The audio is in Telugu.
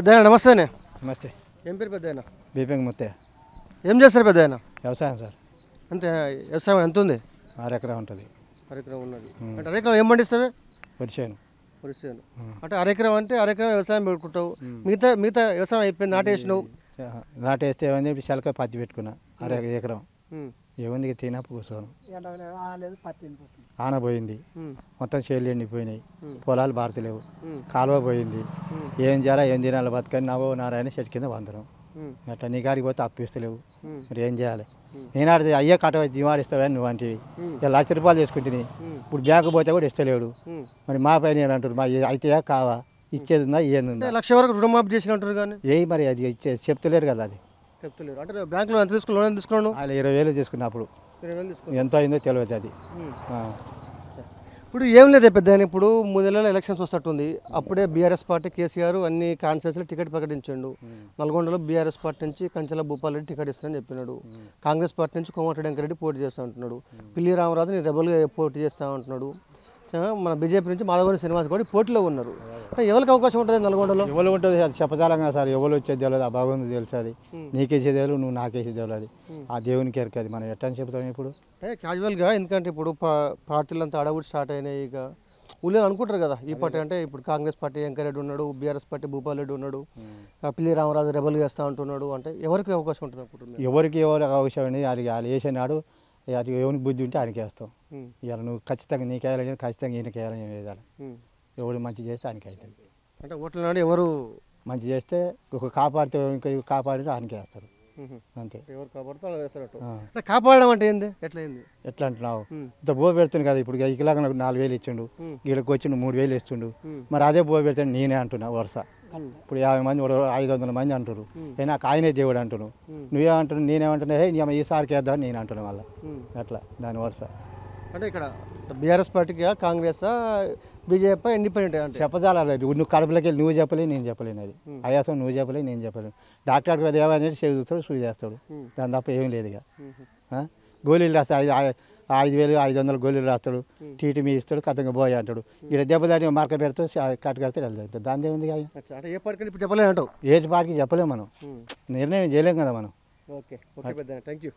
పెద్ద నమస్తేనే నమస్తే. ఏం పేరు పెద్ద బీపింగ్ ముత్తయ్య ఏం చేస్తారు పెద్ద వ్యవసాయం సార్. అంటే వ్యవసాయం ఎంత ఉంది ఆరు ఎకరా ఉంటుంది. అరెకరం ఉన్నది. అంటే అరెకరం ఏం పండిస్తావే వరిసేను వరిసేను అంటే అరెకరం అంటే అరెకరం వ్యవసాయం పెట్టుకుంటావు. మిగతా మిగతా వ్యవసాయం అయిపోయింది నాటేసినావు. నాటేస్తే ఏమైంది? ఇప్పుడు శలక పత్తి పెట్టుకున్నా అర ఎకరం. ఏముంది ఇక తినపు కూర్చోను. ఆన పోయింది మొత్తం చేలు ఎండిపోయినాయి. పొలాలు భారతలేవు ఉమ్, కాలువ పోయింది. ఏం చేయాలా ఏం తినాలి బతకని నవో నారాయణ చెట్టు కింద వందరం అట్లా నీ కాడికి పోతే అప్పిస్తలేవు మరి ఏం చేయాలి? నేను ఆడితే అయ్యే కట్ట జీవాడిస్తావని నువ్వు అంటే ఇక లక్ష రూపాయలు చేసుకుంటుని ఇప్పుడు బ్యాంకు పోతే కూడా ఇస్తలేడు. మరి మా పైన ఏమంటారు మా అయితే కావా? ఇచ్చేది ఉందా ఏది లక్ష వరకు రుణమాఫీ చేసినట్టు కానీ. ఏ మరి అది ఇచ్చే చెప్తలేరు కదా అది. చెప్తలేరు. అంటే బ్యాంకులో ఎంత తీసుకుని లోన్ ఎంత తీసుకున్నాను వాళ్ళు ఇరవై వేలు తీసుకున్నప్పుడు ఇరవై వేలు తీసుకున్నాను ఎంత అయిందో తెలియదు అది. ఇప్పుడు ఏం లేదు పెద్ద ఇప్పుడు మూడు నెలల ఎలక్షన్స్ వస్తట్టుంది. అప్పుడే బీఆర్ఎస్ పార్టీ కేసీఆర్ అన్ని కాన్స్టిట్యూన్సీలో టికెట్ ప్రకటించాడు. నల్గొండలో బీఆర్ఎస్ పార్టీ నుంచి కంచెల భూపాల్ రెడ్డి టికెట్ ఇస్తానని చెప్పినాడు. కాంగ్రెస్ పార్టీ నుంచి కోమటిరెడ్డి వెంకరెడ్డి పోటీ చేస్తా అంటున్నాడు పిల్లి రామరాజు నేను రెబల్గా పోటీ చేస్తా అంటున్నాడు ఆ, మన బీజేపీ నుంచి మాధవని శ్రీనివాస్ కూడా పోటీలో ఉన్నారు. ఎవరికి అవకాశం ఉంటుంది నల్గొండలో? ఎవరు ఉంటుంది? అది చెప్పజాలంగా సార్ ఎవరు వచ్చేది తెలియదు ఆ భగవంతుడు తెలుసు అది. నీకేసేది తెలియదు నువ్వు నాకేసేది తెలియదు ఆ దేవునికి ఎరక అది మనం ఎట్టని చెప్తాం ఇప్పుడు? క్యాజువల్గా ఎందుకంటే ఇప్పుడు పార్టీలు అంతా అడవుడు స్టార్ట్ అయినాయి ఇక. ఊళ్ళో అనుకుంటారు కదా ఈ పార్టీ అంటే ఇప్పుడు కాంగ్రెస్ పార్టీ వెంకరెడ్డి ఉన్నాడు బీఆర్ఎస్ పార్టీ భూపాల్ రెడ్డి ఉన్నాడు పిల్లి రామరాజు రెబల్ చేస్తా అంటున్నాడు అంటే ఎవరికి అవకాశం ఉంటుంది అనుకుంటున్నారు? ఎవరికి ఎవరు అవసరం అనేది అది వాళ్ళు వేసేనాడు అది ఎవరికి బుద్ధి ఉంటే ఆయనకి వేస్తాం. ఇవాళ నువ్వు ఖచ్చితంగా నీకు వేయాలని ఖచ్చితంగా ఈయనకి వేయాలని వేయాలి. ఎవడు మంచి చేస్తే ఆయనకి అవుతుంది. అంటే ఓట్ల నాడు ఎవరు మంచి చేస్తే ఒక కాపాడితే ఇంకా కాపాడితే ఆయనకి వేస్తారు. అంతే. ఎవరు కాపాడుతూ కాపాడడం అంటే ఏంది? ఎట్లా ఏంది? ఎట్లా అంటున్నావు. ఇంత బో పెడుతుంది కదా ఇప్పుడు. ఇకలాగా నాకు నాలుగు వేలు ఇచ్చిండు. ఉమ్. గీడకి వచ్చి నువ్వు మూడు వేలు ఇస్తుండు. మరి అదే బో పెడతాను నేనే అంటున్నా వరుస. ఇప్పుడు యాభై మంది ఐదు వందల మంది అంటారు నాకు ఆయనే దేవుడు అంటున్నావు ఉమ్. నువ్వేమంటున్నావు? నేనేమంటున్నా? హే నీ అమ్మ ఈసారికి వేద్దాం నేను అంటున్నా ఉమ్. అట్లా దాని వరుస. అంటే ఇక్కడ బీఆర్ఎస్ పార్టీకి కాంగ్రెస్ బీజేపీ ఇండిపెండెంట్ చెప్పజాలి నువ్వు కడుపులోకి వెళ్ళి నువ్వు చెప్పలే నేను చెప్పలేను అది. అయాసం నువ్వు చెప్పలే నేను చెప్పలేను. డాక్టర్ ఏమనేది చూస్తాడు సూది చేస్తాడు. దాని తప్ప ఏం లేదు ఇక? గోళీలు రాస్తాడు ఐదు వేలు ఐదు వందలు గోళీలు రాస్తాడు. టీటీ మీ ఇస్తాడు కథంగా పోయి అంటాడు. ఇక్కడ దెబ్బదాన్ని మార్క పెడితే కట్టు కడితే వెళ్తాడు దాని అంటే ఏ పార్టీ ఇప్పుడు చెప్పలే అంటావు? ఏది పాటికి చెప్పలేము మనం. నిర్ణయం చేయలేం కదా మనం. Okay okay thank you.